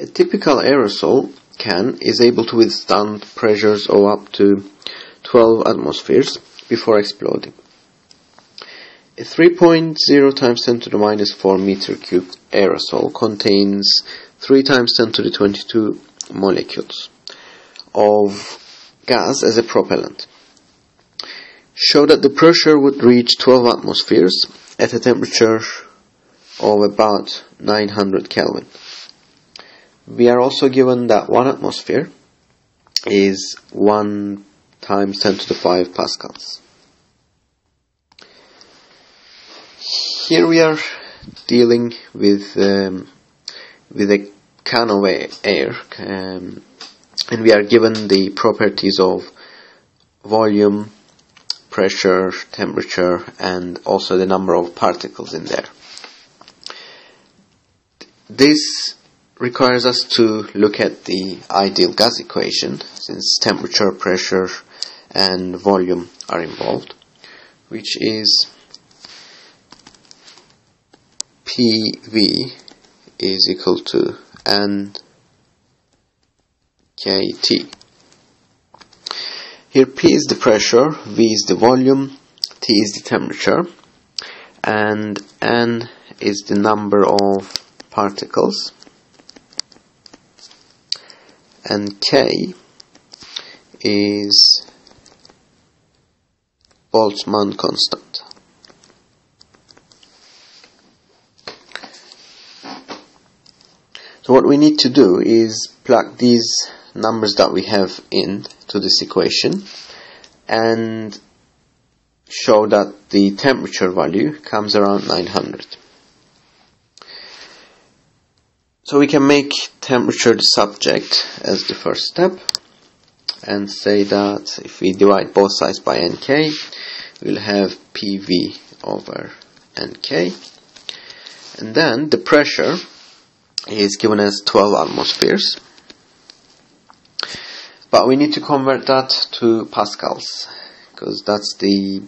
A typical aerosol can is able to withstand pressures of up to 12 atmospheres before exploding. A 3.0 times 10 to the minus 4 meter cubed aerosol contains 3 times 10 to the 22 molecules of gas as a propellant. Show that the pressure would reach 12 atmospheres at a temperature of about 900 Kelvin. We are also given that 1 atmosphere is 1 times 10 to the 5 pascals. Here we are dealing with um, with a can of air um, and we are given the properties of volume, pressure, temperature and also the number of particles in there. This requires us to look at the ideal gas equation since temperature, pressure and volume are involved which is PV is equal to NKT. Here P is the pressure, V is the volume, T is the temperature, and N is the number of particles, and K is Boltzmann constant. So what we need to do is plug these numbers that we have in to this equation and show that the temperature value comes around 900. So we can make temperature the subject as the first step and say that if we divide both sides by nk we'll have PV over nk and then the pressure is given as 12 atmospheres. But we need to convert that to pascals because that's the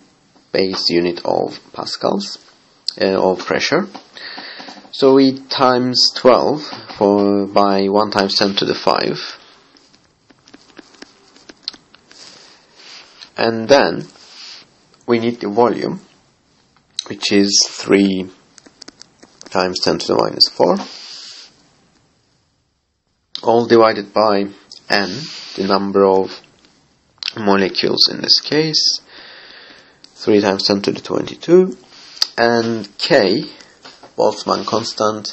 base unit of pascals uh, of pressure. So we times 12 for by 1 times 10 to the 5. And then we need the volume which is 3 times 10 to the minus 4 all divided by n, the number of molecules in this case, 3 times 10 to the 22, and k, Boltzmann constant,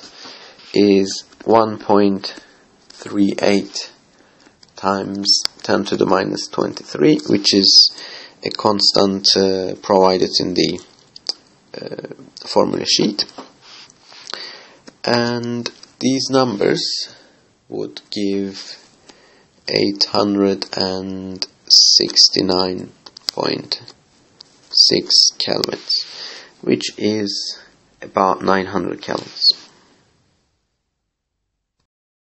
is 1.38 times 10 to the minus 23, which is a constant uh, provided in the uh, formula sheet. And these numbers would give 869.6 kelvins which is about 900 kelvins